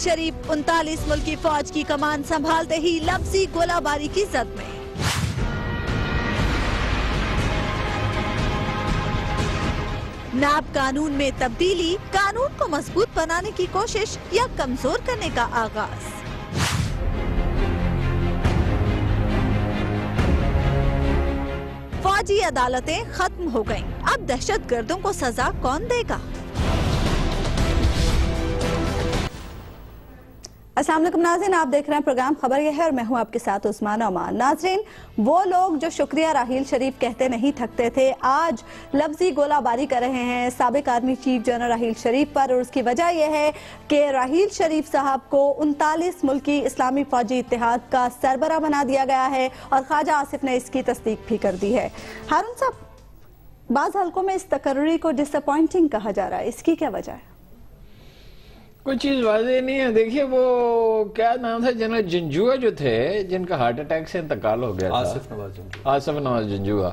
शरीफ उनतालीस मुल्की फौज की कमान संभालते ही लफ्जी गोलाबारी की जद में। नाब कानून में तब्दीली, कानून को मज़बूत बनाने की कोशिश या कमज़ोर करने का आगाज़? फौजी अदालतें खत्म हो गईं। अब दहशत गर्दों को सजा कौन देगा? वालेकुम नाजरीन, आप देख रहे हैं प्रोग्राम खबर यह है और मैं हूँ आपके साथ उस्मान ओमान। नाजरीन, वो लोग जो शुक्रिया राहील शरीफ कहते नहीं थकते थे, आज लफ्जी गोलाबारी कर रहे हैं सबक army chief general Raheel Sharif पर और उसकी वजह यह है कि राहील शरीफ साहब को उनतालीस मुल्की इस्लामी फौजी इतिहाद का सरबरा बना दिया गया है और ख्वाजा आसिफ ने इसकी तस्दीक भी कर दी है। हारून साहब, बाज हल्कों में इस तकर्री को डिसअपॉइंटिंग कहा जा रहा है, इसकी क्या वजह है? कोई चीज़ वाजे नहीं है। देखिए वो क्या नाम था जनरल जंजुआ जो थे जिनका हार्ट अटैक से इंतकाल हो गया आसिफ नवाज़ जंजुआ। आसिफ नवाज़ जंजुआ।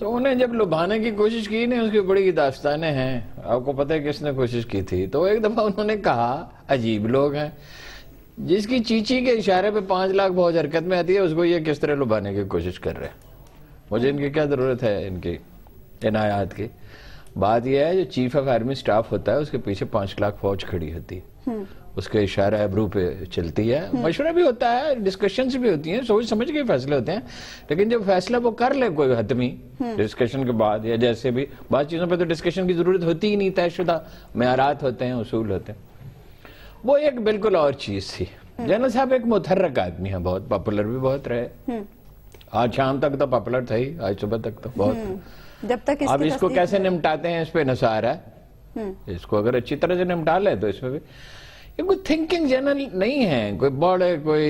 तो उन्हें जब लुभाने की कोशिश की नहीं उसकी बड़ी दास्तानें हैं। आपको पता है किसने कोशिश की थी? तो एक दफ़ा उन्होंने कहा अजीब लोग हैं। जिसकी चीची के इशारे पे पाँच लाख बहुत हरकत में आती है उसको ये किस तरह लुभाने की कोशिश कर रहे हैं? मुझे इनकी क्या ज़रूरत है इनकी इनायात की? बात यह है जो चीफ ऑफ़ आर्मी स्टाफ होता है उसके पीछे पाँच लाख फौज खड़ी होती है। उसके इशारा एब्रू पे चलती है। मशवरा भी होता है डिस्कशन भी होती हैं सोच समझ के फैसले होते हैं। लेकिन जब फैसला वो कर ले कोई हतमी डिस्कशन के बाद या जैसे भी बात चीज़ों पे तो डिस्कशन की ज़रूरत होती ही नहीं तयशुदा। म्यारात होते हैं उसूल होते हैं। वो एक बिल्कुल और चीज़ थी। जनरल साहब एक मुतहरक आदमी है बहुत पॉपुलर भी बहुत रहे। आज शाम तक तो पॉपुलर था ही आज सुबह तक तो बहुत। जब तक अब इसको कैसे निपटाते हैं इस पर नसार? है इसको अगर अच्छी तरह से निपटा ले तो इसमें भी ये कोई थिंकिंग जनरल नहीं है। कोई बड़े कोई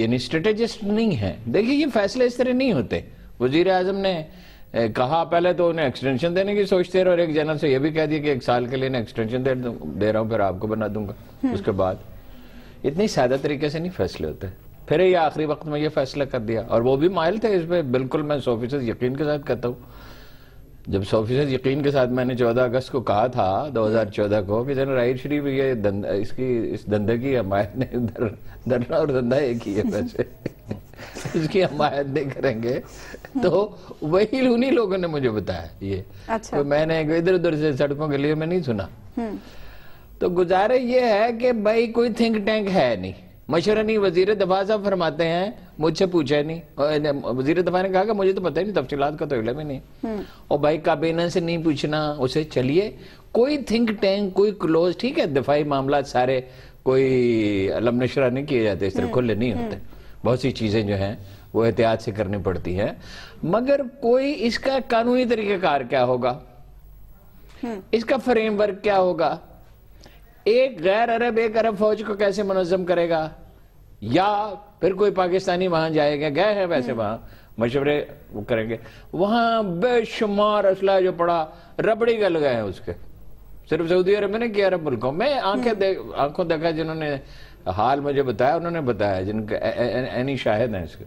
यानी स्ट्रेटेजिस्ट नहीं है। देखिए ये फैसले इस तरह नहीं होते। वज़ीर आज़म ने कहा पहले तो उन्हें एक्सटेंशन देने की सोचते रहे और एक जनरल से ये भी कह दिया कि एक साल के लिए एक्सटेंशन दे, दे रहा हूँ फिर आपको बना दूँगा। उसके बाद इतनी सादा तरीके से नहीं फैसले होते। फिर ये आखिरी वक्त में ये फैसला कर दिया। और वो भी माइल थे इस पर बिल्कुल मैं सौ फ़ीसद यकीन के साथ कहता हूँ। जब सौ फ़ीसद यकीन के साथ मैंने 14 अगस्त को कहा था 2014 को कि जनरल राहिल शरीफ ये दंद, इसकी इस धंधे की हमायत दर, दर्रा और धंधा एक ही है वैसे। इसकी हमायत नहीं करेंगे। तो वही उन्हीं लोगों ने मुझे बताया ये। अच्छा। तो मैंने इधर उधर से सड़कों के लिए मैं नहीं सुना। तो गुजारे ये है कि भाई कोई थिंक टैंक है नहीं। मशवरा नहीं वज़ीर दफ़ा साहब फरमाते हैं मुझसे पूछा नहीं। वज़ीर दफ़ा ने कहा कि मुझे तो पता ही नहीं तफसीलात का तो इलम ही नहीं। और भाई काबीना से नहीं पूछना उसे चलिए। कोई थिंक टैंक कोई क्लोज ठीक है दफाई मामला सारे कोई अलम नशरा नहीं किए जाते इस तरह खुले नहीं होते। बहुत सी चीज़ें जो हैं वो एहतियात से करनी पड़ती हैं। मगर कोई इसका कानूनी तरीक़ाकार क्या होगा? इसका फ्रेमवर्क क्या होगा? एक गैर अरब एक अरब फौज को कैसे मुनजम करेगा? या फिर कोई पाकिस्तानी वहाँ जाएगा? गए हैं वैसे वहाँ मशवरे वो करेंगे। वहाँ बेशुमार असला जो पड़ा रबड़ी गल गए हैं उसके। सिर्फ़ सऊदी अरब में नहीं कि अरब मुल्कों में। आँखें देख आँखों देखा जिन्होंने हाल मुझे बताया उन्होंने बताया जिनके एनी शाहिद हैं इसके।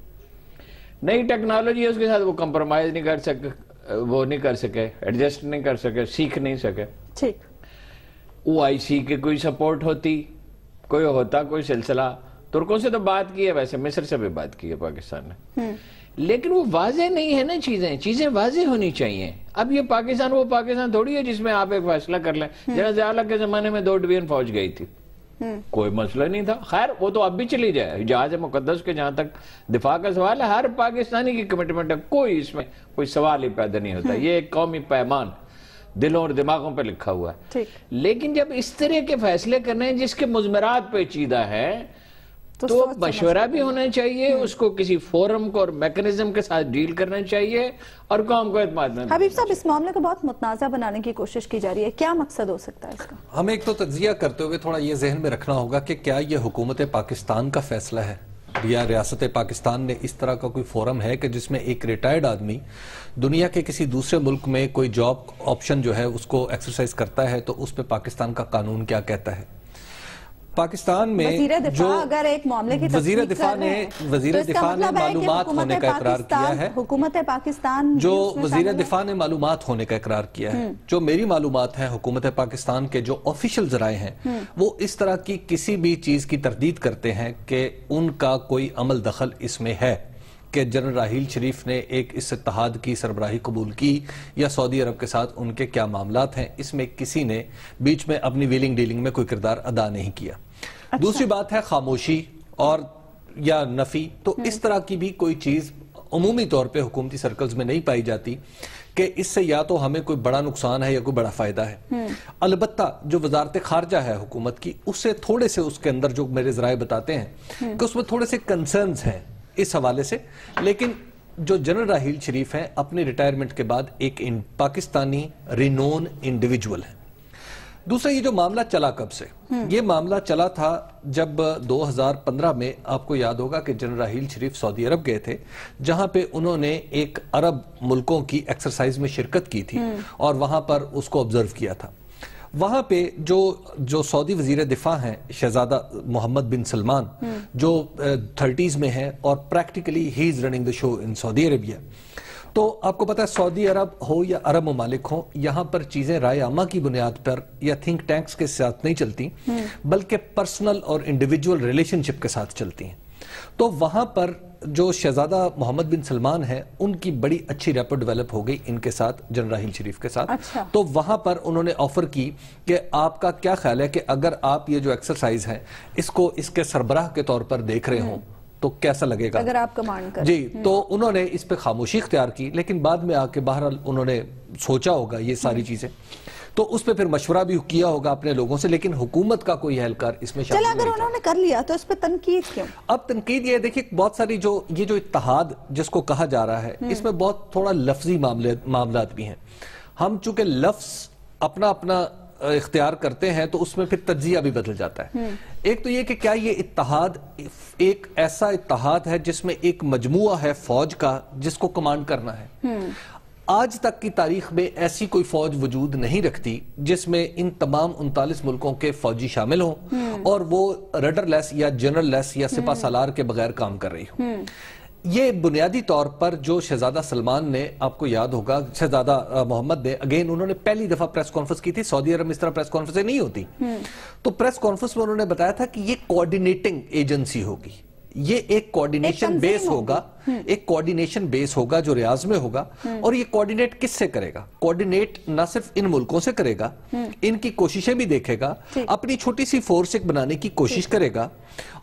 नई टेक्नोलॉजी है उसके साथ वो कंप्रोमाइज नहीं कर सके वो नहीं कर सके एडजस्ट नहीं कर सके सीख नहीं सके। ठीक। ओआईसी की कोई सपोर्ट होती कोई होता कोई सिलसिला। तुर्कों से तो बात की है वैसे मिस्र से भी बात की है पाकिस्तान ने। लेकिन वो वाजे नहीं है ना चीज़ें चीज़ें वाजे होनी चाहिए। अब ये पाकिस्तान वो पाकिस्तान थोड़ी है जिसमें आप एक फैसला कर लें। जरा जयालक के जमाने में दो डिवीज़न फौज गई थी। कोई मसला नहीं था। खैर वो तो अब भी चली जाए। जहाज़ मुकदस के जहाँ तक दिफा का सवाल है हर पाकिस्तानी की कमिटमेंट है कोई इसमें कोई सवाल ही पैदा नहीं होता। ये एक कौमी पैमान। दिलों और दिमागों पर लिखा हुआ है। लेकिन जब इस तरह के फैसले करने हैं जिसके मुजमरात पेचीदा है तो तो, मशवरा भी होना चाहिए उसको किसी फोरम को और मैकेनिज्म के साथ डील करना चाहिए और कौम को एतमाद हबीब साहब इस मामले को बहुत मुतनाज़ा बनाने की कोशिश की जा रही है। क्या मकसद हो सकता है इसका? हम एक तो तजिया करते हुए थोड़ा ये जहन में रखना होगा कि क्या ये हुकूमत पाकिस्तान का फैसला है। या रियासत पाकिस्तान ने इस तरह का कोई फोरम है कि जिसमें एक रिटायर्ड आदमी दुनिया के किसी दूसरे मुल्क में कोई जॉब ऑप्शन जो है उसको एक्सरसाइज करता है तो उस पर पाकिस्तान का कानून क्या कहता है? पाकिस्तान में वज़ीर दिफा जो अगर एक मामले की वज़ीर दिफा ने वजी वज़ीर तो दिफा ने मतलब मालूमात हुकूमत होने का इकरार किया है। हुकूमत पाकिस्तान जो वज़ीर दिफा ने मालूम होने का इकरार किया है। जो मेरी मालूम है हुकूमत पाकिस्तान के जो ऑफिशियल जराए हैं वो इस तरह की किसी भी चीज़ की तरदीद करते हैं कि उनका कोई अमल दखल इसमें है। कि जनरल राहील शरीफ ने एक इस इतिहाद की सरबराही कबूल की या सऊदी अरब के साथ उनके क्या मामला हैं इसमें किसी ने बीच में अपनी व्हीलिंग डीलिंग में कोई किरदार अदा नहीं किया। अच्छा। दूसरी बात है खामोशी और या नफी तो इस तरह की भी कोई चीज़ अमूमी तौर पर हुकूमती सर्कल्स में नहीं पाई जाती कि इससे या तो हमें कोई बड़ा नुकसान है या कोई बड़ा फ़ायदा है। अलबत् जो वजारत खारजा है हुकूमत की उससे थोड़े से उसके अंदर जो मेरे जराए बताते हैं कि उसमें थोड़े से कंसर्न हैं। इस हवाले से। लेकिन जो जनरल राहील शरीफ हैं अपने रिटायरमेंट के बाद एक इन, पाकिस्तानी रिनोन इंडिविजुअल है। दूसरा ये जो मामला चला कब से? ये मामला चला था जब 2015 में आपको याद होगा कि जनरल राहील शरीफ सऊदी अरब गए थे जहाँ पे उन्होंने एक अरब मुल्कों की एक्सरसाइज में शिरकत की थी और वहाँ पर उसको ऑब्ज़र्व किया था। वहाँ पे जो जो सऊदी वज़ीर दिफा हैं शहजादा मोहम्मद बिन सलमान जो थर्टीज में है और practically he is running the show in Saudi Arabia. तो आपको पता है सऊदी अरब हो या अरब ममालिक हो यहाँ पर चीज़ें राय आमा की बुनियाद पर या थिंक टैंक्स के साथ नहीं चलती बल्कि पर्सनल और इंडिविजुअल रिलेशनशिप के साथ चलती हैं। तो वहाँ पर जो शहजादा मोहम्मद बिन सलमान है उनकी बड़ी अच्छी रैपो डेवलप हो गई इनके साथ जनरल राहील शरीफ के साथ। अच्छा। तो वहाँ पर उन्होंने ऑफ़र की कि आपका क्या ख्याल है कि अगर आप ये जो एक्सरसाइज है इसको इसके सरबराह के तौर पर देख रहे हो तो कैसा लगेगा? अगर आप कमांड करें जी तो उन्होंने इस पे खामोशी इख्तियार की लेकिन बाद में आके बहरहाल उन्होंने सोचा होगा ये सारी चीज़ें। तो उस पर फिर मशवरा भी किया होगा अपने लोगों से लेकिन हुकूमत का कोई एहलकार इसमें शामिल अगर उन्होंने कर लिया तो इस पर तनकीद क्यों? अब तनकीद ये देखिए बहुत सारी जो ये जो इत्तेहाद जिसको कहा जा रहा है इसमें बहुत थोड़ा लफ्जी मामले भी हैं। हम चूँकि लफ्ज अपना अपना इख्तियार करते हैं तो उसमें फिर तजिया भी बदल जाता है। एक तो ये कि क्या ये इत्तेहाद एक ऐसा इत्तेहाद है जिसमें एक मजमुआ है फौज का जिसको कमांड करना है। आज तक की तारीख में ऐसी कोई फौज वजूद नहीं रखती जिसमें इन तमाम उनतालीस मुल्कों के फौजी शामिल हों और वो रडर लेस या जनरल लेस या सिपा सालार के बगैर काम कर रही हो। ये बुनियादी तौर पर जो शहजादा सलमान ने आपको याद होगा शहजादा मोहम्मद ने अगेन उन्होंने पहली दफ़ा प्रेस कॉन्फ्रेंस की थी सऊदी अरब में इस तरह प्रेस कॉन्फ्रेंस नहीं होती। तो प्रेस कॉन्फ्रेंस में उन्होंने बताया था कि ये कोऑर्डिनेटिंग एजेंसी होगी। ये एक कोऑर्डिनेशन बेस होगा। एक कोऑर्डिनेशन बेस होगा जो रियाज में होगा। और ये कोऑर्डिनेट किससे करेगा? कोऑर्डिनेट ना सिर्फ़ इन मुल्कों से करेगा इनकी कोशिशें भी देखेगा अपनी छोटी सी फोर्स एक बनाने की कोशिश करेगा।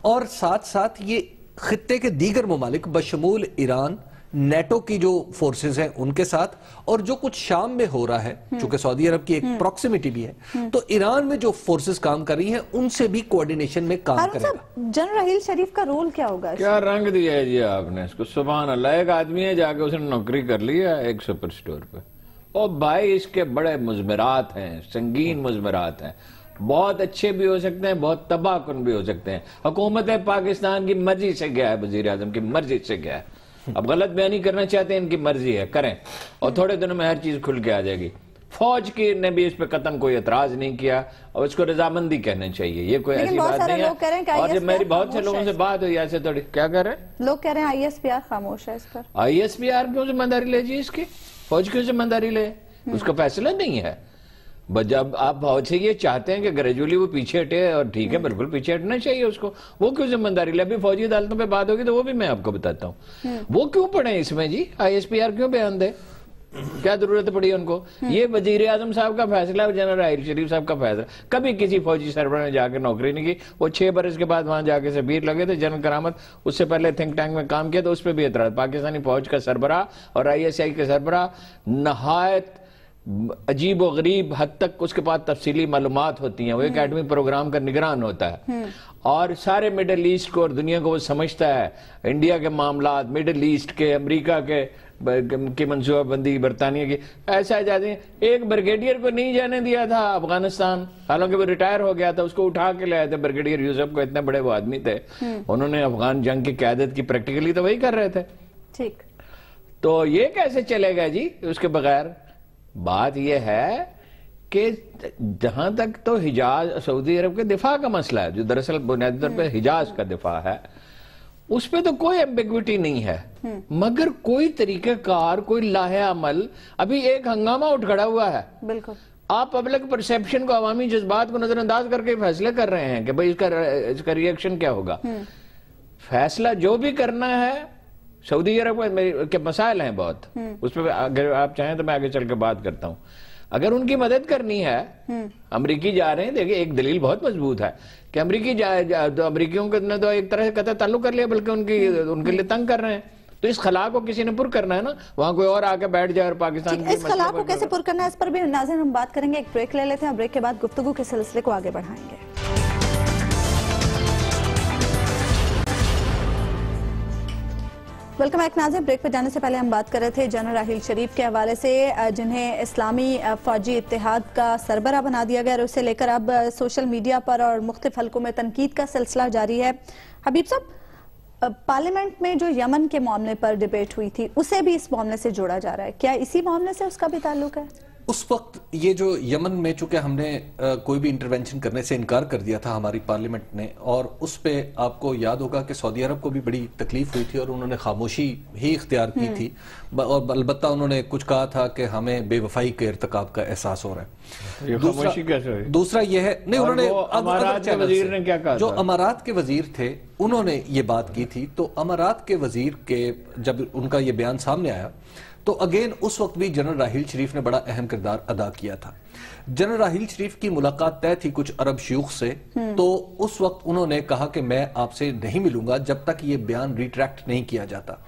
और साथ साथ ये खत्ते के दीगर ममालिक बशमूल ईरान नेटो की जो फोर्सेस हैं उनके साथ और जो कुछ शाम में हो रहा है चूँकि सऊदी अरब की एक प्रॉक्सिमिटी भी है तो ईरान में जो फोर्सेस काम कर रही हैं उनसे भी कोऑर्डिनेशन में काम करेगा। जनरल राहील शरीफ का रोल क्या होगा? क्या रंग दिया है जी आपने इसको? सुबह अल्लाह एक आदमी है जाके उसने नौकरी कर ली है एक सुपर स्टोर पे। और भाई इसके बड़े मुजमरात हैं संगीन मुजमरात हैं। बहुत अच्छे भी हो सकते हैं बहुत तबाहकुन भी हो सकते हैं। हुकूमत पाकिस्तान की मर्ज़ी से गया है वज़ीर आज़म की मर्ज़ी से गया है। अब गलत बयानी करना चाहते हैं इनकी मर्ज़ी है करें। और थोड़े दिनों में हर चीज़ खुल के आ जाएगी। फौज की ने भी इस पे कतन कोई एतराज़ नहीं किया और इसको रजामंदी कहना चाहिए। ये कोई ऐसी बात नहीं हैं। और जब मेरी बहुत से लोगों से बात हुई ऐसे थोड़ी क्या कह रहे हैं? लोग कह रहे हैं आईएसपीआर खामोश है इस पर। आईएसपीआर क्यों ज़िम्मेदारी ले जी इसकी? फौज क्यों ज़िम्मेदारी ले? उसका फैसला नहीं है। जब आप फौज से ये चाहते हैं कि ग्रेजुअली वो पीछे हटे और ठीक है बिल्कुल पीछे हटना चाहिए उसको। वो क्यों ज़िम्मेदारी ले? अभी फौजी अदालतों पे बात होगी तो वो भी मैं आपको बताता हूँ। वो क्यों पढ़े इसमें जी? आईएसपीआर क्यों बयान दे? क्या ज़रूरत पड़ी उनको? ये वज़ीर आज़म साहब का फैसला है जनरल राहिल शरीफ साहब का फैसला। कभी किसी फौजी सरबरा ने जाकर नौकरी नहीं की। वो छह बरस के बाद वहाँ जाके से बीर लगे थे जनरल करामत। उससे पहले थिंक टैंक में काम किया तो उस पर भी एतराज़ पाकिस्तानी फौज का सरबरा और आईएसआई के सरबरा नहायत अजीब व गरीब हद तक उसके पास तफसीली मालूम होती हैं। वो एकेडमी प्रोग्राम का निगरान होता है। और सारे मिडल ईस्ट को और दुनिया को वो समझता है। इंडिया के मामला मिडल ईस्ट के अमेरिका के की मनसूबाबंदी बरतानिया की ऐसा इजाज़त नहीं। एक ब्रिगेडियर को नहीं जाने दिया था अफ़गानिस्तान। हालाँकि वो रिटायर हो गया था उसको उठा के ले आए थे ब्रिगेडियर यूसुफ को इतने बड़े वो आदमी थे। उन्होंने अफगान जंग की क्यादत की प्रैक्टिकली तो वही कर रहे थे। ठीक। तो ये कैसे चलेगा जी उसके बगैर? बात यह है कि जहाँ तक तो हिजाज सऊदी अरब के दिफा का मसला है जो दरअसल बुनियादी तौर पर हिजाज का दिफा है उस पर तो कोई एम्बिग्विटी नहीं है। मगर कोई तरीक़ाकार कोई लाहे अमल अभी एक हंगामा उठ खड़ा हुआ है। बिल्कुल। आप पब्लिक परसेप्शन को अवामी जज्बात को नजरअंदाज करके फैसले कर रहे हैं कि भाई इसका इसका रिएक्शन क्या होगा? फैसला जो भी करना है सऊदी अरब के मसाइल हैं बहुत। उस पर अगर आप चाहें तो मैं आगे चल के बात करता हूँ। अगर उनकी मदद करनी है अमरीकी जा रहे हैं देखिए एक दलील बहुत मज़बूत है कि अमरीकी जा, जा तो अमरीकियों ने तो एक तरह से कतः ताल्लुक कर लिया बल्कि उनकी उनके लिए तंग कर रहे हैं। तो इस खला को किसी ने पुर करना है ना? वहाँ कोई और आके बैठ जाए और पाकिस्तान इस खला को कैसे पुर करना है इस पर भी नाजिन हम बात करेंगे एक ब्रेक ले लेते हैं ब्रेक के बाद गुफ्तगु के सिलसिले को आगे बढ़ाएँगे। वेलकम बैक नाजिर ब्रेक पर जाने से पहले हम बात कर रहे थे जनरल राहिल शरीफ के हवाले से जिन्हें इस्लामी फौजी इतिहाद का सरबरा बना दिया गया और उसे लेकर अब सोशल मीडिया पर और मुख्त हल्कों में तनकीद का सिलसिला जारी है। हबीब साहब पार्लियामेंट में जो यमन के मामले पर डिबेट हुई थी, उसे भी इस मामले से जोड़ा जा रहा है। क्या इसी मामले से उसका भी ताल्लुक है? उस वक्त ये जो यमन में चूँकि हमने आ, कोई भी इंटरवेंशन करने से इनकार कर दिया था हमारी पार्लियामेंट ने और उस पर आपको याद होगा कि सऊदी अरब को भी बड़ी तकलीफ़ हुई थी और उन्होंने खामोशी ही इख्तियार की थी। और अलबत्ता उन्होंने कुछ कहा था कि हमें बेवफाई के इरतकाब का एहसास हो रहा है। दूसरा, दूसरा यह है नहीं उन्होंने अमारात के वज़ीर ने क्या कहा जो अमारात के वज़ीर थे उन्होंने ये बात की थी। तो अमारात के वज़ीर के जब उनका ये बयान सामने आया तो अगेन उस वक्त भी जनरल राहील शरीफ ने बड़ा अहम किरदार अदा किया था। जनरल राहील शरीफ की मुलाकात तय थी कुछ अरब शयूख से। तो उस वक्त उन्होंने कहा कि मैं आपसे नहीं मिलूँगा जब तक ये बयान रिट्रैक्ट नहीं किया जाता।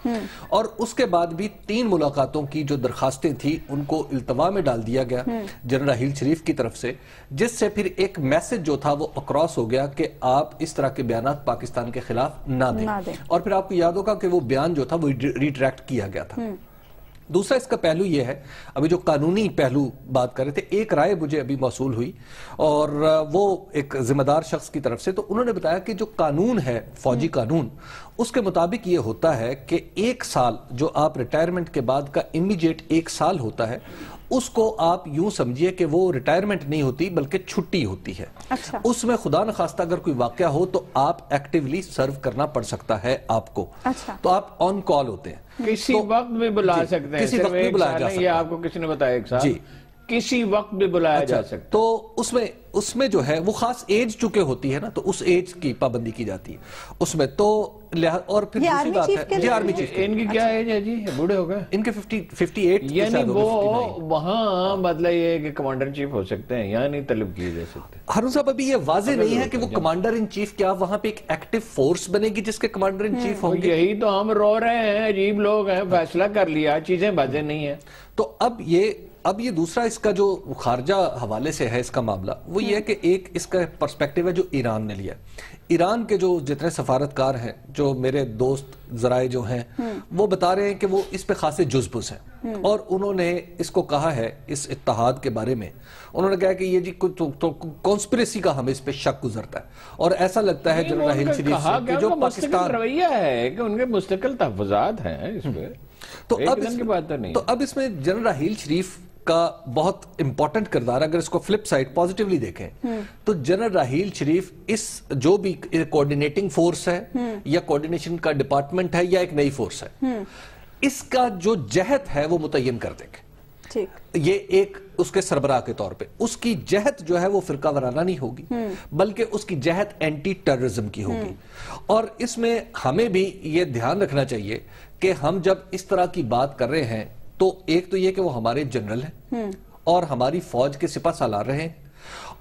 और उसके बाद भी तीन मुलाकातों की जो दरखास्तें थी उनको इल्तवा में डाल दिया गया जनरल राहील शरीफ की तरफ़ से जिससे फिर एक मैसेज जो था वो अक्रॉस हो गया कि आप इस तरह के बयान पाकिस्तान के खिलाफ ना दें। और फिर आपको याद होगा कि वो बयान जो था वो रिट्रैक्ट किया गया था। दूसरा इसका पहलू यह है अभी जो कानूनी पहलू बात कर रहे थे एक राय मुझे अभी मौसू हुई और वो एक जिम्मेदार शख्स की तरफ़ से तो उन्होंने बताया कि जो कानून है फौजी हम्म। कानून उसके मुताबिक ये होता है कि एक साल जो आप रिटायरमेंट के बाद का इमीडिएट एक साल होता है उसको आप यूँ समझिए कि वो रिटायरमेंट नहीं होती बल्कि छुट्टी होती है। अच्छा। उसमें खुदा न खास्ता अगर कोई वाक्य हो तो आप एक्टिवली सर्व करना पड़ सकता है आपको। अच्छा। तो आप ऑन कॉल होते हैं। किसी तो, वक्त भी बुला सकते हैं किसी वक्त भी बुलाया जा सकता है। आपको किसी ने बताया जी। किसी वक्त भी बुलाया अच्छा, जा सकता। तो उसमें उसमें जो है वो खास एज चुके होती है ना तो उस एज की पाबंदी की जाती है। उसमें तो और फिर दूसरी बात है जी आर्मी चीफ इनकी क्या एज है जी? बूढ़े हो गए? इनके फिफ्टी फिफ्टी एट यानी वो वहाँ मतलब ये कि कमांडर इन चीफ हो सकते हैं यहाँ नहीं तलब किए जा सकते। हरुण साहब अभी ये वाजे नहीं है कि वो कमांडर इन चीफ क्या वहाँ पे एक एक्टिव फोर्स बनेगी जिसके कमांडर इन चीफ होंगे? यही तो हम रो रहे हैं अजीब लोग हैं फैसला कर लिया चीज़ें बाजे नहीं है। तो अब ये अब ये दूसरा इसका जो खारजा हवाले से है इसका मामला वो ये है कि एक इसका पर्सपेक्टिव है जो ईरान ने लिया ईरान के जो जितने सफारतकार हैं जो मेरे दोस्त जराए जो हैं वो बता रहे हैं कि वो इस पे खासे जुजबुज हैं। और उन्होंने इसको कहा है इस इतिहाद के बारे में उन्होंने कहा कि ये जी कुछ तो, तो कॉन्स्पिरेसी का हमें इस पे शक गुजरता है। और ऐसा लगता है जनरल राहिल शरीफ जो पाकिस्तान रवैया है कि उनके मुस्तकिल तहफात हैं इसमें तो अब इसमें तो तो अब इसमें जनरल राहील शरीफ का बहुत इंपॉर्टेंट किरदार अगर इसको फ्लिप साइड पॉजिटिवली देखें हम्म। तो जनरल राहील शरीफ इस जो भी कोऑर्डिनेटिंग फोर्स है हम्म। या कोऑर्डिनेशन का डिपार्टमेंट है या एक नई फोर्स है हम्म। इसका जो जहत है वो मुतयन कर देंगे ये एक उसके सरबराह के तौर पे उसकी जहत जो है वो फिरका वराना नहीं होगी बल्कि उसकी जहत एंटी टेररिज्म की होगी और इसमें हमें भी ये ध्यान रखना चाहिए कि हम जब इस तरह की बात कर रहे हैं तो एक तो ये कि वो हमारे जनरल हैं हम्म। और हमारी फौज के सिपा सालार रहे हैं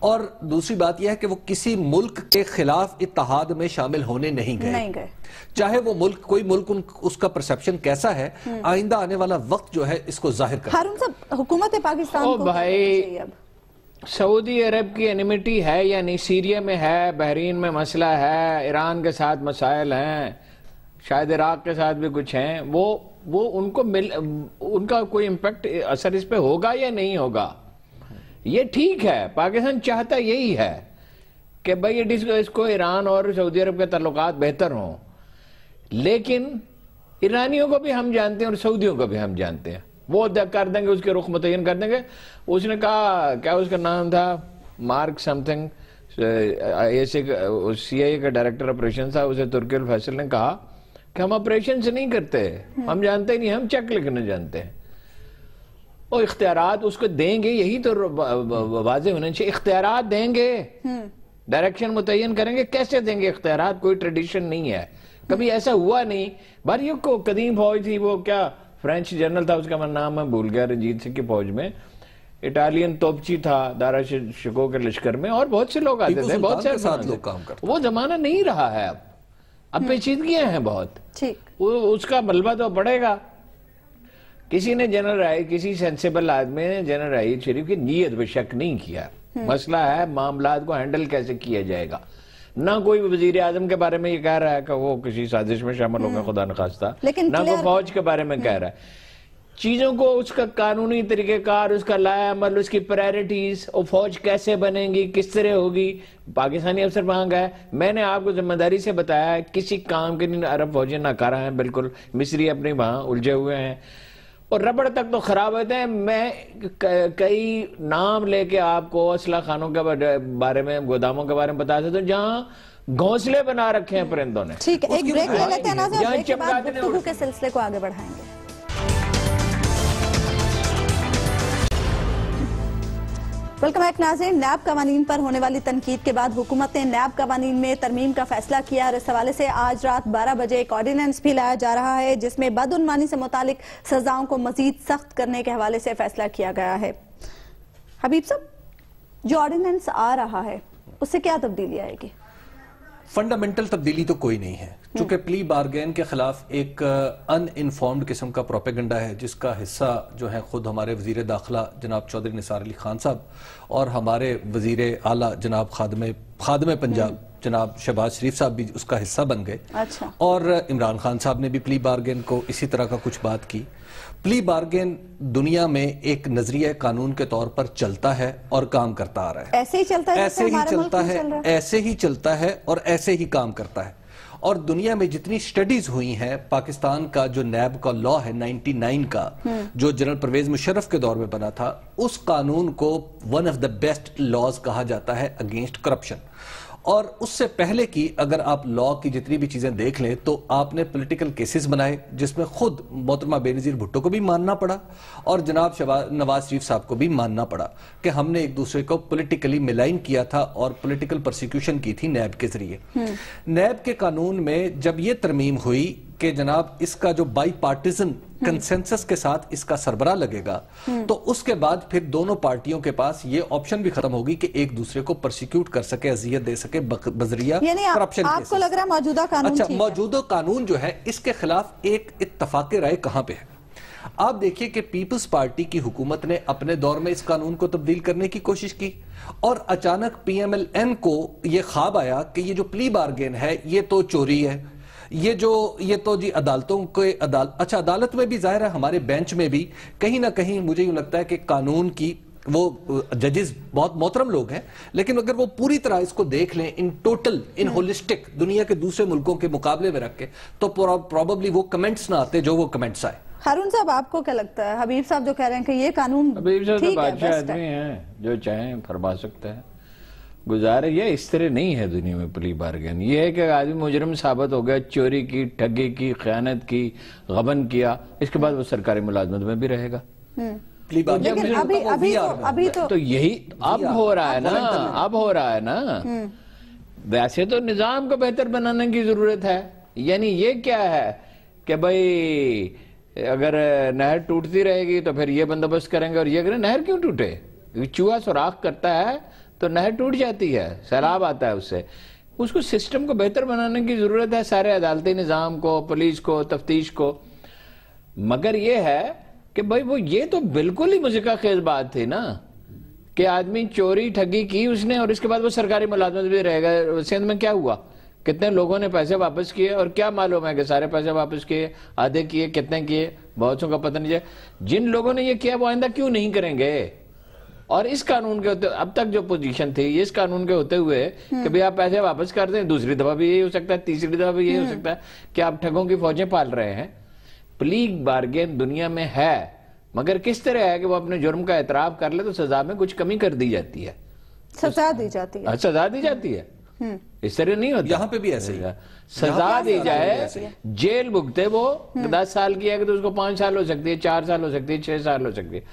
और दूसरी बात यह है कि वो किसी मुल्क के खिलाफ इतिहाद में शामिल होने नहीं गए। नहीं गए। चाहे वो मुल्क कोई मुल्क उन, उसका परसेप्शन कैसा है हम्म। आइंदा आने वाला वक्त जो है इसको ज़ाहिर कर हुकूमत पाकिस्तान ओ भाई सऊदी अरब की एनिमिटी है या नहीं? सीरिया में है बहरीन में मसला है ईरान के साथ मसाइल हैं शायद इराक के साथ भी कुछ हैं। वो वो उनको मिल, उनका कोई इम्पैक्ट असर इस पर होगा या नहीं होगा? ये ठीक है, पाकिस्तान चाहता यही है कि भाई ये इसको ईरान और सऊदी अरब के ताल्लुकात बेहतर हों। लेकिन ईरानियों को भी हम जानते हैं और सऊदियों को भी हम जानते हैं। वो कर देंगे, उसके रुख मुतयन कर देंगे। उसने कहा, क्या उसका नाम था? मार्क समथिंग, सी आई ए का डायरेक्टर ऑपरेशन था, उसे तुर्की फैसल ने कहा कि हम ऑपरेशन से नहीं करते। हम जानते नहीं हम चेक लिखने जानते हैं। और इख्तियारात उसको देंगे यही तो वाजे होने चाहिए। इख्तियारात देंगे। डायरेक्शन मुतयन करेंगे कैसे देंगे इख्तियार कोई ट्रेडिशन नहीं है। कभी ऐसा हुआ नहीं। बार ये को कदीम फौज थी वो क्या फ्रेंच जनरल था उसका नाम मैं भूल गया रंजीत सिंह की फौज में। इटालियन तोपची था दारा शिको के लश्कर में और बहुत से लोग आते थे बहुत से साथ लोग काम करते वो जमाना नहीं रहा है अब। अब पेचीदगियाँ हैं बहुत। ठीक। उसका मलबा तो बढ़ेगा किसी ने जनरल राय किसी सेंसेबल आदमी ने जनरल राय शरीफ की नीयत पर शक नहीं किया। मसला है मामला को हैंडल कैसे किया जाएगा? ना कोई वज़ीर आज़म के बारे में ये कह रहा है कि वो किसी साजिश में शामिल होगा खुदा न खास्ता लेकिन ना कोई फौज के बारे में कह रहा है। चीज़ों को उसका कानूनी तरीकेकार उसका लाया अमल उसकी प्रायोरिटीज और फौज कैसे बनेगी किस तरह होगी पाकिस्तानी अफसर वहाँ गए। मैंने आपको ज़िम्मेदारी से बताया किसी काम के नहीं अरब फौजी नाकारा हैं बिल्कुल। मिस्री अपने वहाँ उलझे हुए हैं। और रबड़ तक तो खराब होते हैं मैं कई नाम लेके आपको असला खानों के बारे- में गोदामों के बारे में बता सकता हूँ जहाँ घोंसले बना रखे हैं परिंदों ने। ठीक है एक ब्रेक ले लेते हैं जहाँ ने के सिलसिले को आगे बढ़ाएँगे। वेलकम बैक नाजिन। नैब कवानीन पर होने वाली तनकीद के बाद हुकूमत ने नैब कवानीन में तरमीम का फैसला किया और इस हवाले से आज रात 12 बजे एक ऑर्डिनेंस भी लाया जा रहा है, जिसमें बदउनवानी से मुतालिक सजाओं को मजीद सख्त करने के हवाले से फैसला किया गया है। हबीब साहब, जो ऑर्डिनेंस आ रहा है, उससे क्या तब्दीली आएगी? फंडामेंटल तब्दीली तो कोई नहीं है। चूँकि प्ली बारगेन के खिलाफ एक अन अनइनफॉर्म्ड किस्म का प्रोपेगेंडा है जिसका हिस्सा जो है खुद हमारे वज़ीर दाखिला जनाब चौधरी निसार अली खान साहब और हमारे वज़ीर आला जनाब खादम खादम पंजाब जनाब शहबाज शरीफ साहब भी उसका हिस्सा बन गए। अच्छा। और इमरान खान साहब ने भी प्ली बारगेन को इसी तरह का कुछ बात की। प्ली बारगेन दुनिया में एक नज़रिया कानून के तौर पर चलता है और काम करता आ रहा है। ऐसे ही चलता है ऐसे ही चलता है। ऐसे ही चलता है और ऐसे ही काम करता है। और दुनिया में जितनी स्टडीज़ हुई हैं पाकिस्तान का जो नैब का लॉ है 99 का जो जनरल परवेज मुशरफ के दौर में बना था उस कानून को one of the best laws कहा जाता है अगेंस्ट करप्शन और उससे पहले की अगर आप लॉ की जितनी भी चीज़ें देख लें तो आपने पॉलिटिकल केसेस बनाए जिसमें खुद मोहतरमा बेनजीर भुट्टो को भी मानना पड़ा और जनाब नवाज़ शरीफ साहब को भी मानना पड़ा कि हमने एक दूसरे को पोलिटिकली मिलाइन किया था और पोलिटिकल प्रोसिक्यूशन की थी नैब के ज़रिए। नैब के कानून में जब ये तरमीम हुई कि जनाब इसका जो बाई पार्टीजन कंसेंसस के साथ इसका सरबरा लगेगा। तो उसके बाद फिर दोनों पार्टियों के पास ये ऑप्शन भी खत्म होगी कि एक दूसरे को प्रोसिक्यूट कर सके अजियत दे सके बजरिया करप्शन आपको लग रहा है मौजूदा कानून अच्छा मौजूदा कानून जो है इसके खिलाफ एक इत्तफाक राय कहाँ पे है? आप देखिए कि पीपल्स पार्टी की हुकूमत ने अपने दौर में इस कानून को तब्दील करने की कोशिश की और अचानक पीएमएलएन को यह ख्वाब आया कि ये जो प्ली बार्गेन है ये तो चोरी है। ये जो ये तो जी अदालतों के अदाल अच्छा अदालत में भी ज़ाहिर है हमारे बेंच में भी कहीं ना कहीं मुझे यूँ लगता है कि कानून की वो जजेस बहुत मोहतरम लोग हैं लेकिन अगर वो पूरी तरह इसको देख लें इन टोटल इन होलिस्टिक दुनिया के दूसरे मुल्कों के मुकाबले में रख के तो प्रॉबली वो कमेंट्स ना आते जो वो कमेंट्स आए। हारून साहब आपको क्या लगता है? हबीब साहब जो कह रहे हैं कि ये कानून अभी तो ठीक है बादशाह आदमी है जो चाहें फरमा सकते हैं। गुजारे ये इस तरह नहीं है दुनिया में प्ली बार्गेन ये है कि आदमी मुजरम साबित हो गया चोरी की ठगी की खयानत की गबन किया इसके बाद वो सरकारी मुलाजमत में भी रहेगा। प्ली बार्गेन लेकिन अभी अभी तो अभी तो तो यही अब हो रहा है ना अब हो रहा है ना। वैसे तो निज़ाम को बेहतर बनाने की ज़रूरत है। यानी ये क्या है कि भाई अगर नहर टूटती रहेगी तो फिर ये बंदोबस्त करेंगे और ये करें नहर क्यों टूटे? चूहा सुराख करता है तो नहर टूट जाती है, सैलाब आता है उससे। उसको सिस्टम को बेहतर बनाने की ज़रूरत है सारे अदालती निज़ाम को, पुलिस को, तफ्तीश को। मगर ये है कि भाई वो ये तो बिल्कुल ही मुझे खेज बात थी ना, कि आदमी चोरी ठगी की उसने और इसके बाद वो सरकारी मुलाजमत भी रहेगा सिंध में क्या हुआ? कितने लोगों ने पैसे वापस किए और क्या मालूम है कि सारे पैसे वापस किए, आधे किए, कितने किए, बहुत का पता नहीं जिन लोगों ने ये किया, वो आइंदा क्यों नहीं करेंगे? और इस कानून के होते अब तक जो पोजीशन थी इस कानून के होते हुए कि भाई आप पैसे वापस कर दें दूसरी दफ़ा भी यही हो सकता है तीसरी दफ़ा भी यही हो सकता है कि आप ठगों की फौजें पाल रहे हैं। प्लीग बार्गेन दुनिया में है मगर किस तरह है कि वो अपने जुर्म का एतराफ कर ले तो सजा में कुछ कमी कर दी जाती है? सजा दी जाती है। हाँ, सजा दी जाती है। इस तरह नहीं होता। यहाँ पे भी ऐसे ही। सजा दी जाए जेल भुगते वो दस साल की है तो उसको पाँच साल हो सकती है चार साल हो सकती है छह साल हो सकती है।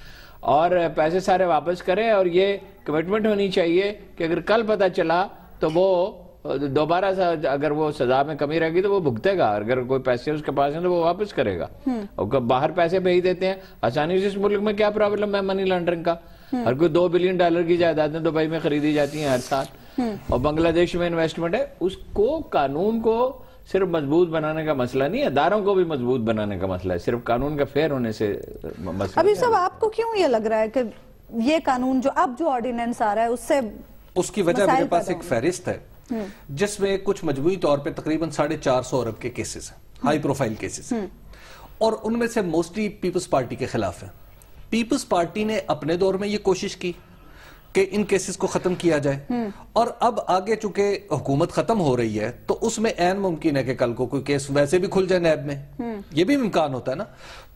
और पैसे सारे वापस करे और ये कमिटमेंट होनी चाहिए कि अगर कल पता चला तो वो दोबारा सा- अगर वो सजा में कमी रहेगी तो वो भुगतेगा। अगर कोई पैसे उसके पास है तो वो वापस करेगा। और कब बाहर पैसे भेज देते हैं। आसानी से इस मुल्क में क्या प्रॉब्लम है मनी लॉन्ड्रिंग का? हर कोई दो बिलियन डॉलर की जायदादें दुबई में खरीदी जाती हैं हर साल। और बांग्लादेश में इन्वेस्टमेंट है। उसको कानून को सिर्फ़ मज़बूत बनाने का मसला नहीं है अदारों को भी मज़बूत बनाने का मसला है। सिर्फ़ कानून का फेयर होने से मसला अभी सब आपको क्यों ये लग रहा है कि ये कानून जो अब जो ऑर्डिनेंस आ रहा है उससे उसकी वजह मेरे पास एक फहरिस्त है जिसमें कुछ मजबूरी तौर पर तकरीबन साढ़े चार सौ अरब के केसेस हैं हाई प्रोफ़ाइल केसेस हैं। और उनमें से मोस्टली पीपल्स पार्टी के खिलाफ है। पीपल्स पार्टी ने अपने दौर में ये कोशिश की कि इन केसेस को खत्म किया जाए। और अब आगे चूँकि हुकूमत खत्म हो रही है तो उसमें एन मुमकिन है कि कल को कोई केस वैसे भी खुल जाए नैब में। ये भी इम्कान होता है ना।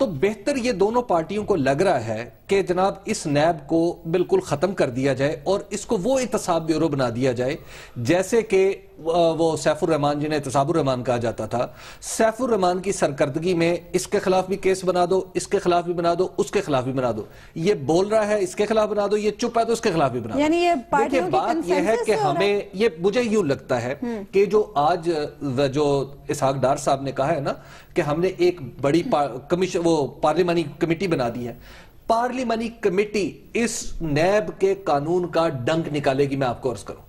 तो बेहतर ये दोनों पार्टियों को लग रहा है कि जनाब इस नैब को बिल्कुल खत्म कर दिया जाए और इसको वो इतसाब ब्यूरो बना दिया जाए जैसे कि वो सैफुर रहमान जिन्हें तसाबुर रहमान कहा जाता था। सैफुर रहमान की सरकर्दगी में इसके खिलाफ भी केस बना दो इसके खिलाफ भी बना दो उसके खिलाफ भी बना दो। ये बोल रहा है इसके खिलाफ बना दो ये चुप है तो उसके खिलाफ भी बना दो। यानी ये देखिए बात यह है कि? हमें ये मुझे यूँ लगता है कि जो आज जो इसहाक डार साहब ने कहा है ना कि हमने एक बड़ी कमीशन वो पार्लिमानी कमेटी बना दी है। पार्लियामानी कमेटी इस नैब के कानून का डंक निकालेगी मैं आपको अर्ज़ करूँ।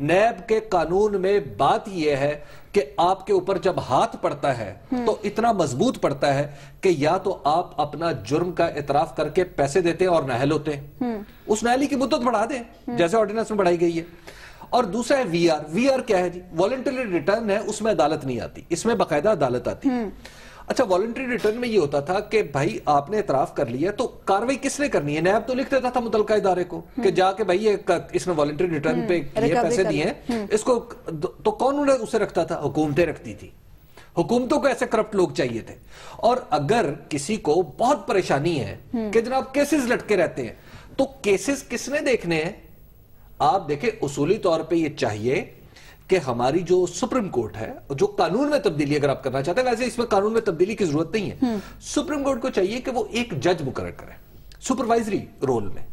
नैब के कानून में बात यह है कि आपके ऊपर जब हाथ पड़ता है तो इतना मज़बूत पड़ता है कि या तो आप अपना जुर्म का इतराफ करके पैसे देते हैं और नहल होते। हैं उस नहली की मुद्दत बढ़ा दें जैसे ऑर्डिनेंस में बढ़ाई गई है। और दूसरा है वीआर वीआर क्या है जी? वॉलेंटरी रिटर्न है उसमें अदालत नहीं आती। इसमें बाकायदा अदालत आती। है अच्छा वॉलेंट्री रिटर्न में ये होता था कि भाई आपने इतराफ कर लिया तो कार्रवाई किसने करनी है? नैब तो लिख देता था मुतलका इदारे को कि जाके भाई ये इसने वॉलेंट्री रिटर्न पे ये पैसे दिए हैं। इसको तो कौन उन्हें उसे रखता था? हुकूमतें रखती थी। हुकूमतों को ऐसे करप्ट लोग चाहिए थे। और अगर किसी को बहुत परेशानी है कि जनाब केसेस लटके रहते हैं तो केसेस किसने देखने हैं? आप देखें उसूली तौर पे ये चाहिए कि हमारी जो सुप्रीम कोर्ट है जो कानून में तब्दीली अगर आप करना चाहते हैं वैसे इसमें कानून में तब्दीली की ज़रूरत नहीं है। सुप्रीम कोर्ट को चाहिए कि वो एक जज मुकर करे सुपरवाइजरी रोल में।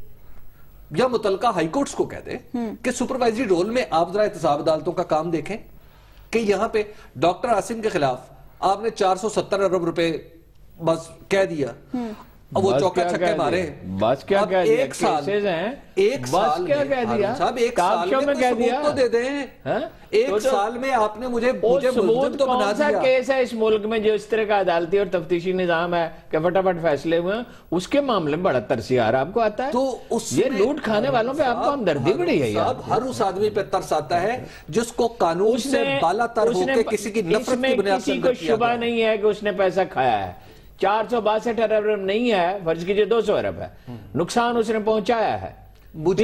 या मुतलका हाईकोर्ट्स को कह दे कि सुपरवाइजरी रोल में आप जरा एहतसाब अदालतों का काम देखें कि यहाँ पे डॉक्टर आसिम के खिलाफ आपने 470 अरब रुपए बस कह दिया। अब वो चौका छक्के मारे बस क्या कह दिया? एक साल हैं। एक साल क्या कह दिया? साहब एक साल में कह दिया? तो दे दें हैं? एक साल में आपने मुझे मुझे सबूत तो बना दिया केस है इस मुल्क में जो इस तरह का अदालती और तफ्तीशी निज़ाम है कि फटाफट फैसले हुए उसके मामले में बड़ा तरसी आ तरसियार आपको आता है तो उस ये लूट खाने वालों पे आपको हमदर्दी बड़ी है यार हर उस आदमी पे तरस आता है जिसको कानून से बाला तर होकर किसी की नफरत की बुनियाद से किसी को शुबा नहीं है कि उसने पैसा खाया है चार सौ बासठ अरब नहीं है फ़र्ज़ कीजिए दो सौ अरब है। नुकसान उसने पहुँचाया है।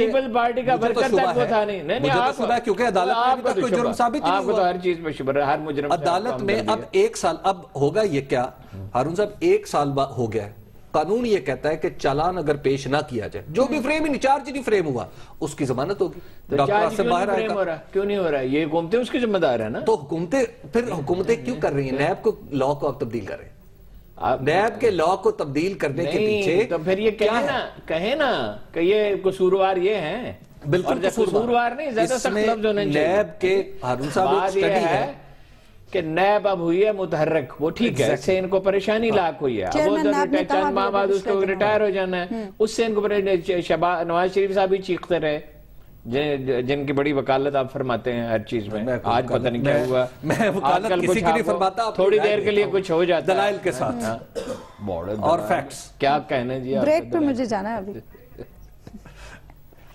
पीपल पार्टी का तो तक वो था नहीं। नहीं मुझे नहीं, तो आपको- शुबा क्योंकि अदालत में अभी तक तो कोई जुर्म साबित नहीं तो हुआ। हर चीज़ पे शुभ हर मुजरम अदालत में अब एक साल अब होगा ये क्या? हारून साहब एक साल बाद हो गया। है कानून ये कहता है कि चालान अगर पेश ना किया जाए जो भी फ्रेम ही नहीं चार्ज नहीं फ्रेम हुआ उसकी जमानत होगी। तो नहीं बाहर हो आएगा। रहा क्यों नहीं हो रहा ये हुकूमतें उसकी जिम्मेदार है ना? तो हुकूमतें फिर हुकूमतें क्यों कर रही है? नैब को लॉ को आप तब्दील करें आप नैब के लॉ को तब्दील करने के पीछे तो फिर ये क्या कहे ना कहे ना कि ये कसूरवार ये हैं। बिल्कुल कसूरवार। नहीं ज़्यादा सख्त लफ्ज होने नैब के हारून साहब एक स्टडी है है। कि नैब अब हुई है मुतहरक वो ठीक है इससे इनको परेशानी लाख हुई है। अब चंद माह बाद उसको रिटायर हो जाना है। उससे इनको परे- शबा नवाज़ शरीफ साहब भी चीखते रहे। जिन- जिनकी बड़ी वकालत आप फरमाते हैं हर चीज़ में आज पता नहीं क्या हुआ। मैं वकालत किसी के की नहीं फरमाता, थोड़ी देर के लिए कुछ हो जाता है। दलाइल के साथ। हाँ। और फैक्ट्स क्या कहने जी ब्रेक पे मुझे जाना है अभी।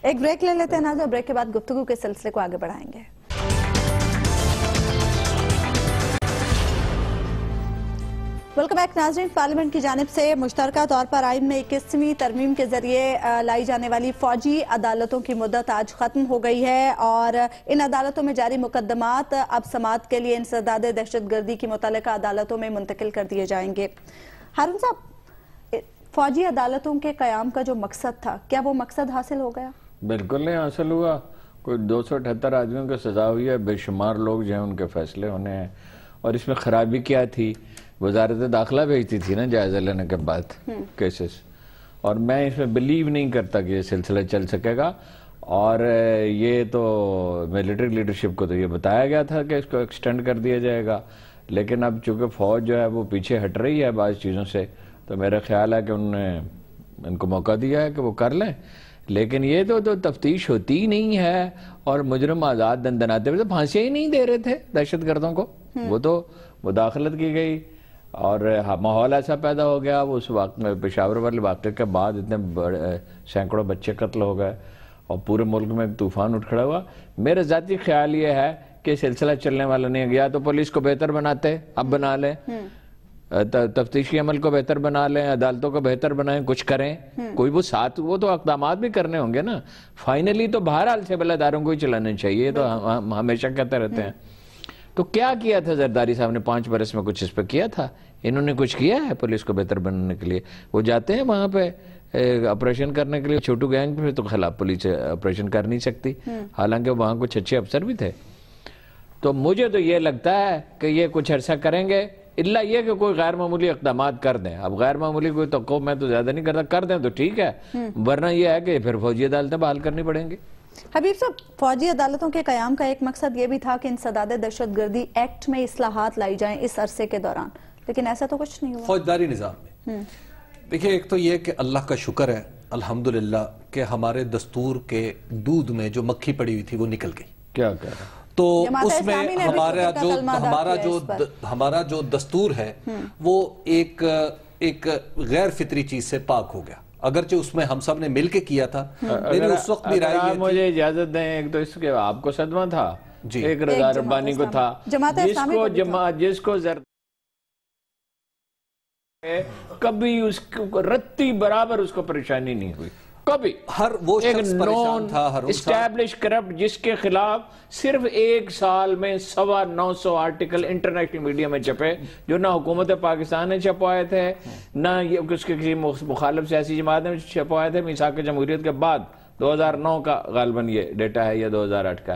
एक ब्रेक ले लेते हैं ना ब्रेक के बाद गुफ्तगू के सिलसिले को आगे बढ़ाएँगे। वेलकम बैक नाजरीन, पार्लियामेंट की जानब से मुश्तरक तौर पर आइन में इक्कीसवीं तरमीम के ज़रिए लाई जाने वाली फौजी अदालतों की मुद्दत आज खत्म हो गई है और इन अदालतों में जारी मुकदमात अब समात के लिए इंसदाद दहशत गर्दी की मुतल अदालतों में मुंतकिल कर दिए जाएँगे। हारून साहब फौजी अदालतों के कयाम का जो मकसद था, क्या वो मकसद हासिल हो गया? बिल्कुल नहीं हासिल हुआ। कोई दो सौ अठहत्तर आदमियों को सजा हुई है, बेशुमार लोग जो हैं उनके फैसले होने हैं और इसमें खराबी क्या थी? वजारत दाखिला भेजती थी ना जायजा लेने के बाद केसेस और मैं इसमें बिलीव नहीं करता कि ये सिलसिला चल सकेगा। और ये तो मिलिट्री लीडरशिप को तो ये बताया गया था कि इसको एक्सटेंड कर दिया जाएगा। लेकिन अब चूँकि फौज जो है वो पीछे हट रही है बाज़ चीज़ों से तो मेरा ख्याल है कि उन्होंने इनको मौका दिया है कि वो कर लें। लेकिन ये तो तो तफ्तीश होती ही नहीं है। और मुजरम आज़ाद दंदनाते हुए तो फांसियाँ ही नहीं दे रहे थे दहशत गर्दों को वो तो मुदाखलत की गई। और हाँ, माहौल ऐसा पैदा हो गया उस वक्त में पेशावर वाले वाक़े के बाद इतने बड़े सैकड़ों बच्चे कत्ल हो गए और पूरे मुल्क में तूफ़ान उठ खड़ा हुआ। मेरा ज़ाती ख्याल ये है कि सिलसिला चलने वाला नहीं गया तो पुलिस को बेहतर बनाते अब बना लें। तफ्तीशी अमल को बेहतर बना लें अदालतों को बेहतर बनाएँ कुछ करें। कोई वो साथ वो तो अकदाम भी करने होंगे ना। फाइनली तो बहरहाल से बल्लेदारों को ही चलाने चाहिए तो हम हमेशा कहते रहते हैं। तो क्या किया था जरदारी साहब ने? पाँच बरस में कुछ इस पर किया था। इन्होंने कुछ किया है पुलिस को बेहतर बनाने के लिए? वो जाते हैं वहाँ पे ऑपरेशन करने के लिए। छोटू गैंग पे तो खिलाफ पुलिस ऑपरेशन कर नहीं सकती। हालाँकि वहाँ कुछ अच्छे अफसर भी थे। तो मुझे तो ये लगता है कि ये कुछ अरसा करेंगे। इल्ला ये कि कोई गैर मामूली इकदाम कर दें। अब गैर मामूली कोई तो मैं तो ज़्यादा नहीं करता। कर दें तो ठीक है। वरना यह है कि फिर फौजी अदालतें बहाल करनी पड़ेंगी। हबीब साहब फौजी अदालतों के कयाम का एक मकसद ये भी था कि इंसदाद दहशत गर्दी एक्ट में असलाहत लाई जाए इस अरसे के दौरान। लेकिन ऐसा तो कुछ नहीं हुआ। फौजदारी निज़ाम में। हम्म। देखिए एक तो ये कि अल्लाह का शुक्र है अल्हम्दुलिल्लाह कि हमारे दस्तूर के दूध में जो मक्खी पड़ी हुई थी वो निकल गई। क्या कह रहा तो उसमें हमारा जो हमारा जो हमारा जो दस्तूर है हम्म। वो एक एक गैर फितरी चीज़ से पाक हो गया। अगरचे उसमें हम सबने मिलके किया था। लेकिन उस वक्त भी राय मुझे इजाज़त दें एक तो इसके आपको सदमा था जी। एक रजा रब्बानी को था। जिसको जमा जिसको जर कभी उसको रत्ती बराबर उसको परेशानी नहीं हुई। कभी। हर वो एक नॉन स्टैब्लिश करप्ट जिसके खिलाफ सिर्फ़ एक साल में सवा नौ सौ आर्टिकल इंटरनेशनल मीडिया में छपे जो ना हुकूमत पाकिस्तान ने छपवाए थे ना ये उसके किसी मुखालफ सियासी जमात ने छपवाए थे मिसाक जमहूरियत के बाद। 2009 का गालबन ये डेटा है या 2008 का।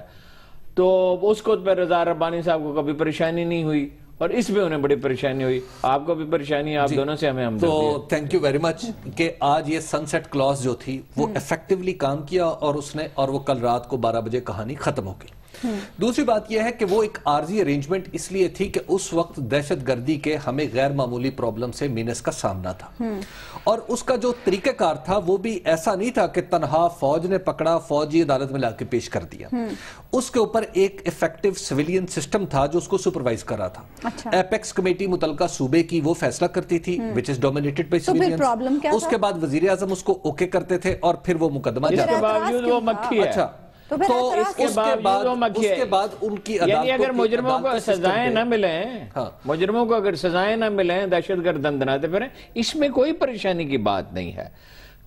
तो उसको पर रजा रब्बानी साहब को कभी परेशानी नहीं हुई। और इसमें उन्हें बड़ी परेशानी हुई। आपको भी परेशानी आप दोनों से हमें हम तो थैंक यू वेरी मच कि आज ये सनसेट क्लॉज जो थी वो इफेक्टिवली हम्म। काम किया और उसने और वो कल रात को 12 बजे कहानी खत्म हो गई। दूसरी बात यह है कि वो एक आर्जी अरेंजमेंट इसलिए थी कि उस वक्त दहशत गर्दी के हमें गैर मामूली प्रॉब्लम से मीनस का सामना था। और उसका जो तरीकेकार था वो भी ऐसा नहीं था कि तनहा फौज ने पकड़ा फौजी अदालत में लाके पेश कर दिया। उसके ऊपर एक इफ़ेक्टिव सिविलियन सिस्टम था जो उसको सुपरवाइज कर रहा था। अच्छा। एपेक्स कमेटी मुतलका सूबे की वो फैसला करती थी which is dominated by civilian उसके बाद वज़ीर आज़म उसको ओके करते थे और फिर वो मुकदमा मक्खी अच्छा तो, तो इसके बाद उसके बाद उनकी यानी अगर मुजरमों को सजाएँ ना मिले हाँ। मुजरमों को अगर सजाएँ ना मिले दहशत गर्द दंदनाते फिर इसमें कोई परेशानी की बात नहीं है।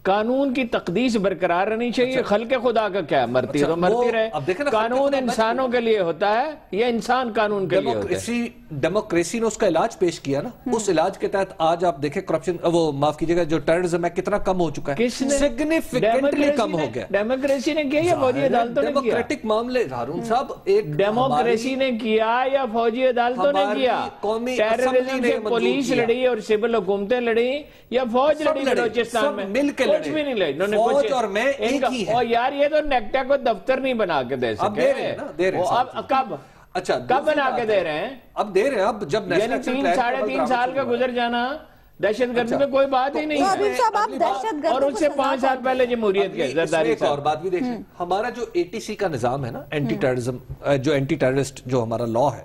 कानून की तकदीस बरकरार रहनी चाहिए। अच्छा, खल के खुदा का क्या? मरती अच्छा, तो मरती रहे। अब देखे कानून इंसानों के लिए होता है या इंसान कानून के लिए होता है? डेमोक्रेसी ने उसका इलाज पेश किया ना। हम्म। उस इलाज के तहत आज आप देखें करप्शन वो माफ़ कीजिएगा जो टेररिज्म है कितना कम हो चुका है। सिग्निफिकेंटली कम हो गया। डेमोक्रेसी ने किया या फौजी अदालतों ने डेमोक्रेटिक मामले हारून साहब एक डेमोक्रेसी ने किया या फौजी अदालतों ने किया? टेररिज्म से पुलिस लड़ी और सिविल हुकूमतें लड़ी या फौज लड़ी बलोचिस्तान में? मिलकर कुछ भी नहीं ले इन्होंने कुछ और मैं एक ही है। और यार ये तो नेक्टा को दफ्तर नहीं बना के दे सके। दे रहे हैं ना दे रहे हैं अब कब? अच्छा कब बना के दे रहे हैं? अब दे रहे हैं अब जब तीन साढ़े तीन साल का गुजर जाना दहशत गर्दी में कोई बात ही नहीं है। और उससे पाँच साल पहले जमहूरियत के जरदारी और बात भी देखिए। हमारा जो एटीसी का निज़ाम है ना एंटी टेररिज्म जो एंटी टेररिस्ट जो हमारा लॉ है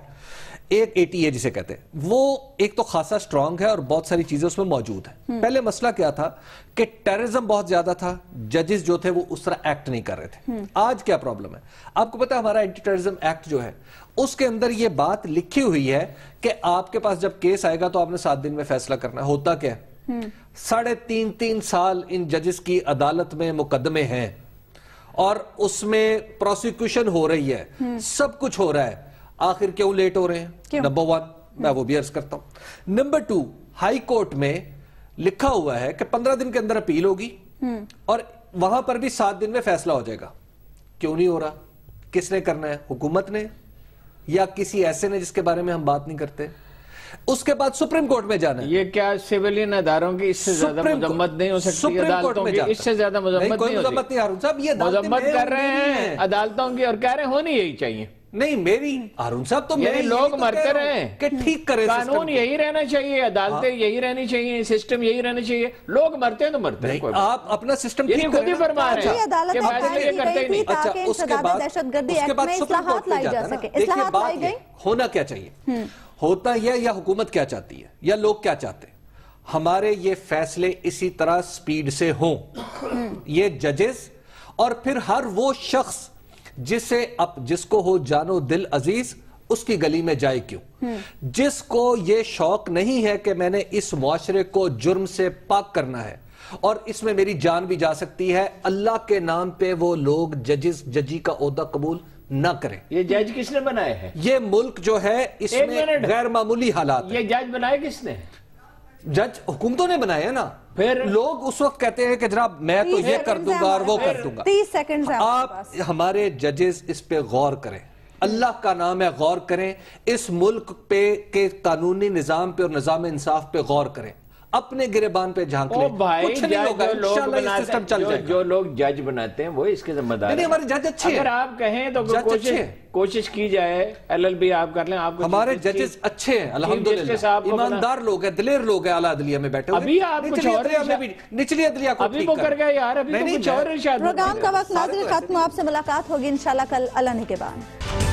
एक एटीए जिसे कहते हैं। वो एक तो खासा स्ट्रांग है और बहुत सारी चीज़ें उसमें मौजूद है। हम्म। पहले मसला क्या था कि टेररिज्म बहुत ज़्यादा था जजेस जो थे वो उस तरह एक्ट नहीं कर रहे थे। हम्म। आज क्या प्रॉब्लम है? आपको पता है हमारा एंटी टेररिज्म एक्ट जो है उसके अंदर ये बात लिखी हुई है कि आपके पास जब केस आएगा तो आपने सात दिन में फैसला करना है। होता क्या हम्म। साढ़े तीन तीन साल इन जजेस की अदालत में मुकदमे हैं और उसमें प्रोसिक्यूशन हो रही है। सब कुछ हो रहा है। आखिर क्यों लेट हो रहे हैं? नंबर वन मैं वो भी अर्ज़ करता हूँ। नंबर टू हाई कोर्ट में लिखा हुआ है कि पंद्रह दिन के अंदर अपील होगी और वहाँ पर भी सात दिन में फैसला हो जाएगा। क्यों नहीं हो रहा? किसने करना है? हुकूमत ने? या किसी ऐसे ने जिसके बारे में हम बात नहीं करते? उसके बाद सुप्रीम कोर्ट में जाना है। ये क्या सिविलियन अदारों की इससे ज़्यादा मजम्मत नहीं हो सकती? सुप्रीम कोर्ट में इससे ज़्यादा नहीं, मजम्मत कोई नहीं साहब ये मजम्मत कर रहे हैं। अदालतों की और कह रहे हैं होनी यही चाहिए। नहीं मेरी हारून साहब तो मेरे लोग तो मरते रहा हूँ कि ठीक करें कानून यही रहना चाहिए अदालतें यही रहनी चाहिए सिस्टम यही रहना चाहिए। लोग मरते हैं तो मरते हैं कोई आप अपना सिस्टम ठीक खुद ही फरमा रहे हैं। कि फैसले ये करते ही नहीं। अच्छा उसके बाद दहशतगर्दी एक्ट में इस्लाहात लाई जा जाता है ना। सके। इस्लाहात लाई गई? होना क्या चाहिए? होता यह या हुकूमत क्या चाहती है? या लोग क्या चाहते? हैं हमारे ये फैसले इसी तरह स्पीड से हों। ये जजेस और फिर हर वो शख्स जिसे अब जिसको हो जानो दिल अज़ीज़ उसकी गली में जाए क्यों? जिसको ये शौक नहीं है कि मैंने इस मुआशरे को जुर्म से पाक करना है और इसमें मेरी जान भी जा सकती है अल्लाह के नाम पे वो लोग जजिस जजी का ओहदा कबूल ना करें। ये जज किसने बनाए हैं? ये मुल्क जो है इसमें गैर मामूली हालात ये जज बनाए किसने? जज हुकूमतों ने बनाए हैं ना? फिर? लोग उस वक्त कहते हैं कि जनाब मैं तो ये कर दूँगा और वो कर दूँगा। तीस सेकेंड आप हमारे जजेस इस पे गौर करें। अल्लाह का नाम है गौर करें। इस मुल्क पे के कानूनी निज़ाम पे और निज़ाम इंसाफ पे गौर करें। अपने गिरेबान पे झाँक लें। कुछ नहीं होगा इंशाल्लाह सिस्टम हैं चल जो, जाएगा। जो लोग जज बनाते हैं वो इसके जिम्मेदार नहीं, नहीं, हमारे जज अच्छे हैं। अगर आप कहें तो कोशिश अच्छे हैं। कोशिश की जाए एलएलबी आप कर लें आपको हमारे जजेस अच्छे हैं अल्हम्दुलिल्लाह। ईमानदार लोग हैं दिलेर लोग हैं आला अदलिया में बैठे अभी आप कुछ निचली और अदलिया में भी निचली अदलिया को अभी वो कर गए यार अभी तो कुछ और इरशाद प्रोग्राम का वक्त नाजिर तो खत्म आपसे मुलाकात होगी इंशाल्लाह कल अल्लाह ने के बाद।